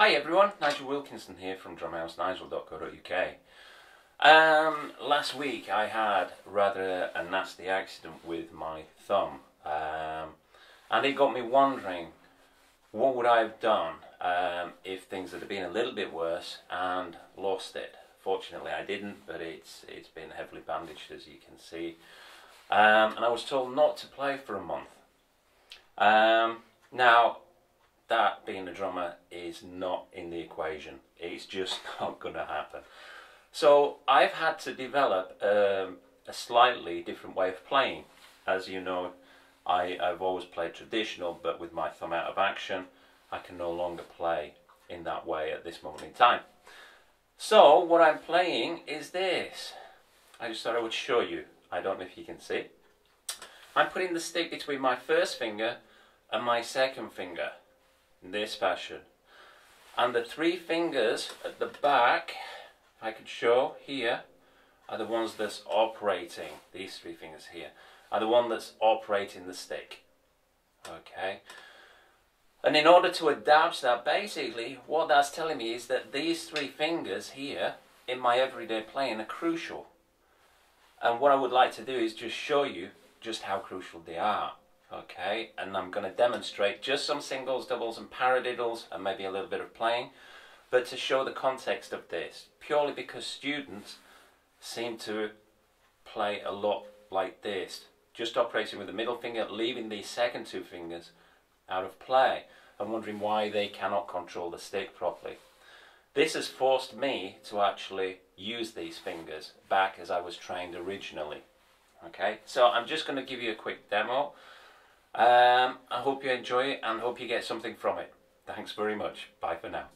Hi everyone, Nigel Wilkinson here from drumhousenigel.co.uk. Um, last week I had rather a nasty accident with my thumb um, and it got me wondering what would I have done um, if things had been a little bit worse and lost it. Fortunately I didn't but it's, it's been heavily bandaged as you can see um, and I was told not to play for a month. Um, now that being a drummer is not in the equation. It's just not going to happen. So I've had to develop um, a slightly different way of playing. As you know, I, I've always played traditional, but with my thumb out of action, I can no longer play in that way at this moment in time. So what I'm playing is this. I just thought I would show you. I don't know if you can see. I'm putting the stick between my first finger and my second finger this fashion. And the three fingers at the back, I could show here, are the ones that's operating, these three fingers here, are the one that's operating the stick. Okay. And in order to adapt that, basically, what that's telling me is that these three fingers here, in my everyday playing, are crucial. And what I would like to do is just show you just how crucial they are okay and I'm going to demonstrate just some singles doubles and paradiddles and maybe a little bit of playing but to show the context of this purely because students seem to play a lot like this. Just operating with the middle finger leaving the second two fingers out of play and wondering why they cannot control the stick properly. This has forced me to actually use these fingers back as I was trained originally. Okay so I'm just going to give you a quick demo um, I hope you enjoy it and hope you get something from it. Thanks very much. Bye for now.